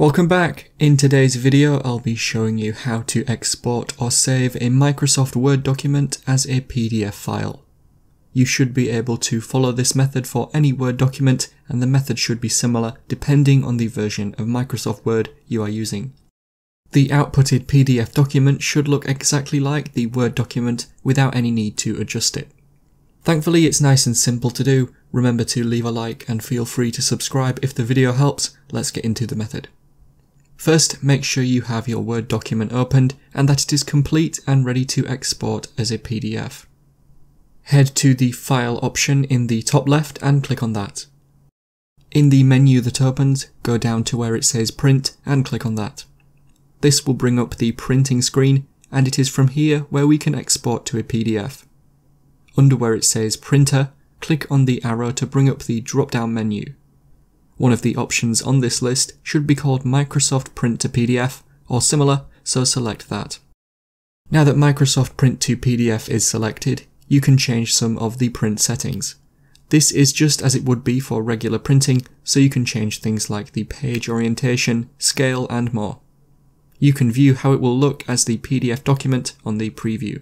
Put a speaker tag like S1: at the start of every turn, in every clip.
S1: Welcome back! In today's video I'll be showing you how to export or save a Microsoft Word document as a PDF file. You should be able to follow this method for any Word document and the method should be similar depending on the version of Microsoft Word you are using. The outputted PDF document should look exactly like the Word document without any need to adjust it. Thankfully it's nice and simple to do, remember to leave a like and feel free to subscribe if the video helps, let's get into the method. First, make sure you have your Word document opened and that it is complete and ready to export as a PDF. Head to the File option in the top left and click on that. In the menu that opens, go down to where it says Print and click on that. This will bring up the printing screen and it is from here where we can export to a PDF. Under where it says Printer, click on the arrow to bring up the drop-down menu. One of the options on this list should be called Microsoft Print to PDF or similar, so select that. Now that Microsoft Print to PDF is selected, you can change some of the print settings. This is just as it would be for regular printing, so you can change things like the page orientation, scale and more you can view how it will look as the PDF document on the preview.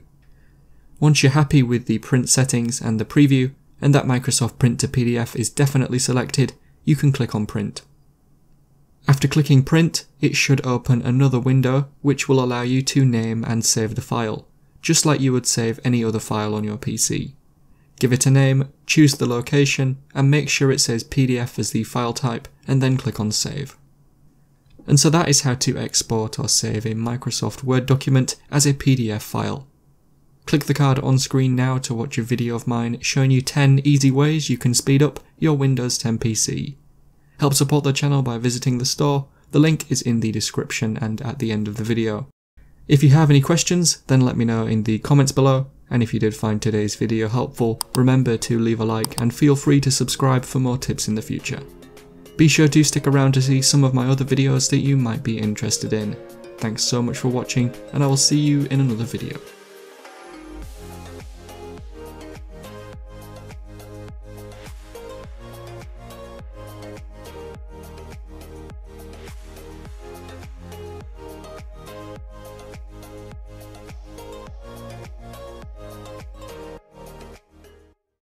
S1: Once you're happy with the print settings and the preview, and that Microsoft Print to PDF is definitely selected, you can click on Print. After clicking Print, it should open another window which will allow you to name and save the file, just like you would save any other file on your PC. Give it a name, choose the location, and make sure it says PDF as the file type, and then click on Save. And so that is how to export or save a Microsoft Word document as a PDF file. Click the card on screen now to watch a video of mine showing you 10 easy ways you can speed up your Windows 10 PC. Help support the channel by visiting the store, the link is in the description and at the end of the video. If you have any questions, then let me know in the comments below, and if you did find today's video helpful, remember to leave a like and feel free to subscribe for more tips in the future. Be sure to stick around to see some of my other videos that you might be interested in. Thanks so much for watching, and I will see you in another video.